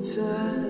time